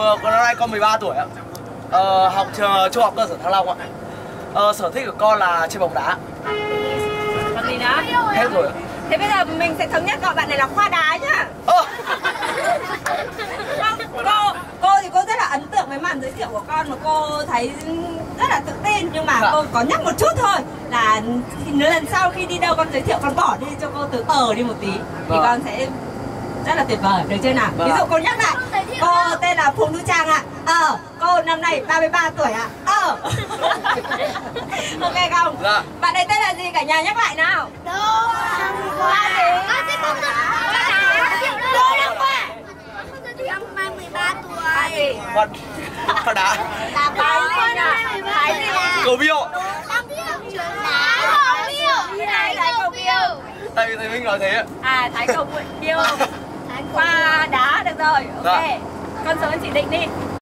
ờ, năm nay con 13 tuổi ạ. Ờ, học trường trung học cơ sở Thăng Long ạ. Ờ, sở thích của con là chơi bóng đá. Còn gì nữa? Hết rồi ạ. Thế bây giờ mình sẽ thống nhất gọi bạn này là khoa đá nhá. Vâng, cô cô thì cô rất là ấn tượng với màn giới thiệu của con mà cô thấy rất là tự tin nhưng mà Dạ. cô có nhắc một chút thôi là lần sau khi đi đâu con giới thiệu con bỏ đi cho cô từ ờ đi một tí thì Vâng. con sẽ rất là tuyệt vời. Được chưa nào? Vâng ví dụ cô nhắc lại. Cô tên là Phùng Thu Trang ạ. Ờ cô năm nay 33 tuổi ạ. Ờ. Ok không? Dạ. bạn ấy tên là gì cả nhà nhắc lại nào. Đỗ Đăng Khoa. Con sẽ không Đỗ Đăng Khoa. Năm nay 13 à, tuổi. Con. Con đá. là Thái gì nhỉ Thái gì Cầu biêu. Cầu Biêu Tại vì thầy Minh nói thế ạ. À Thái Cầu Biêu rồi Ok Dạ. Con số chị định đi